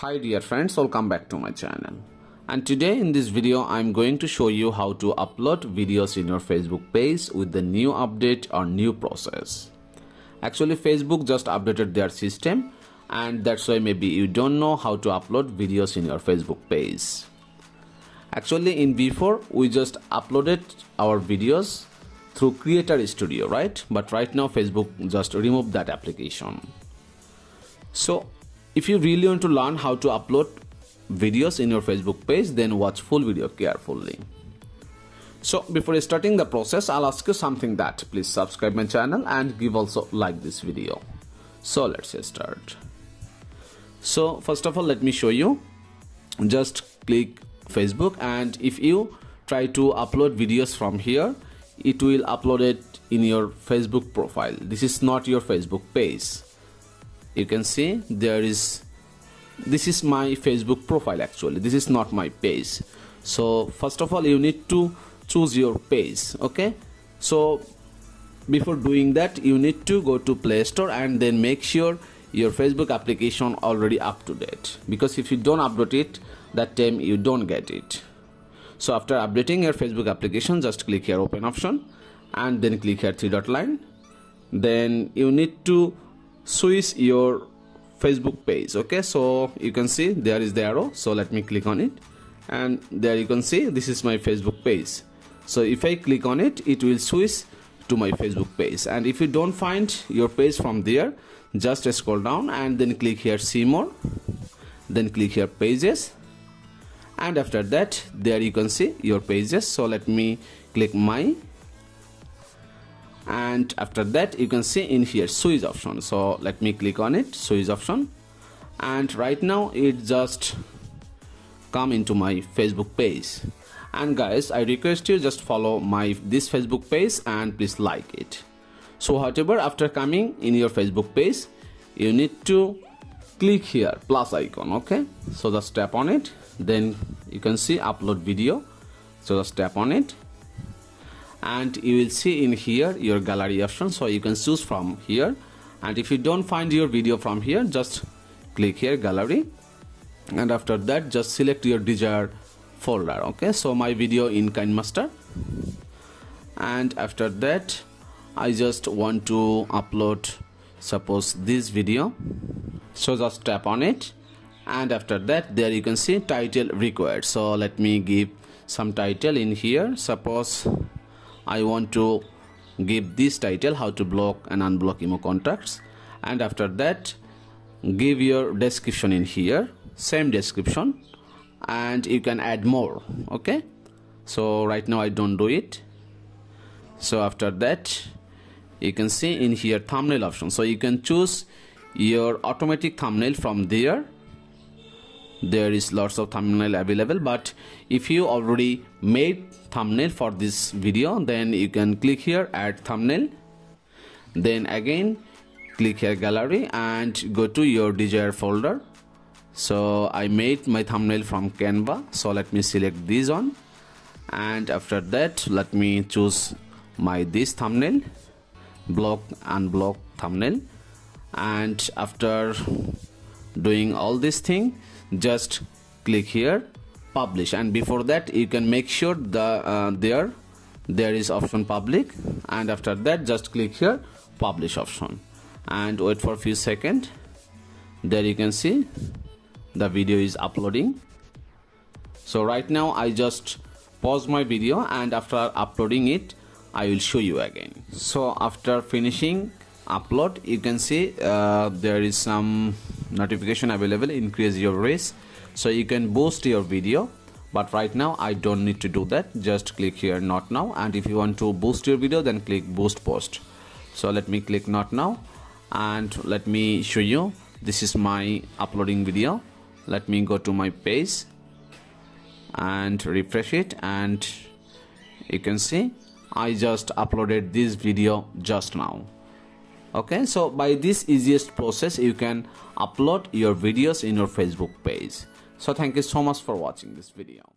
Hi dear friends, welcome back to my channel. And today in this video, I'm going to show you how to upload videos in your Facebook page with the new update or new process. Actually, Facebook just updated their system and that's why maybe you don't know how to upload videos in your Facebook page. Actually, in before, we just uploaded our videos through Creator Studio, right? But right now, Facebook just removed that application. So if you really want to learn how to upload videos in your Facebook page, then watch full video carefully. So before starting the process, I'll ask you something that please subscribe my channel and give also like this video. So let's start. So first of all, let me show you. Just click Facebook and if you try to upload videos from here, it will upload it in your Facebook profile. This is not your Facebook page you can see there is this is my facebook profile actually. This is not my page. So first of all you need to choose your page okay? So before doing that you need to go to play store and then make sure your facebook application already up to date. Because if you don't update it that time you don't get it. So after updating your facebook application just click here open option and then click here three dot line. Then you need to switch your facebook page okay? So you can see there is the arrow so let me click on it. And there you can see this is my facebook page. So if i click on it it will switch to my facebook page. And if you don't find your page from there just scroll down and then click here see more. Then click here pages. And after that there you can see your pages. So let me click my and after that you can see in here switch option. So let me click on it switch option. And right now it just come into my facebook page. And guys i request you just follow my this facebook page and please like it. So whatever after coming in your facebook page you need to click here plus icon okay? So just tap on it. Then you can see upload video. So just tap on it and you will see in here your gallery option. So you can choose from here. And if you don't find your video from here just click here gallery. And after that just select your desired folder okay? So my video in KineMaster and after that I just want to upload suppose this video. So just tap on it. And after that there you can see title required. So let me give some title in here. Suppose I want to give this title how to block and unblock imo contacts and after that give your description in here same description and you can add more okay? So right now I don't do it. So after that you can see in here thumbnail option. So you can choose your automatic thumbnail from there there is lots of thumbnail available but if you already made thumbnail for this video then you can click here add thumbnail. Then again click here gallery and go to your desired folder. So I made my thumbnail from Canva so let me select this one. And after that let me choose my this thumbnail block unblock thumbnail. And after doing all this thing just click here publish. And before that you can make sure the uh, there there is option public. And after that just click here publish option. And wait for a few seconds there you can see the video is uploading. So right now I just pause my video. And after uploading it I will show you again. So after finishing upload you can see uh, there is some notification available increase your race so you can boost your video. But right now I don't need to do that. Just click here not now. And if you want to boost your video then click boost post. So let me click not now. And let me show you. This is my uploading video. Let me go to my page and refresh it. And you can see I just uploaded this video just now okay so by this easiest process you can upload your videos in your facebook page. So thank you so much for watching this video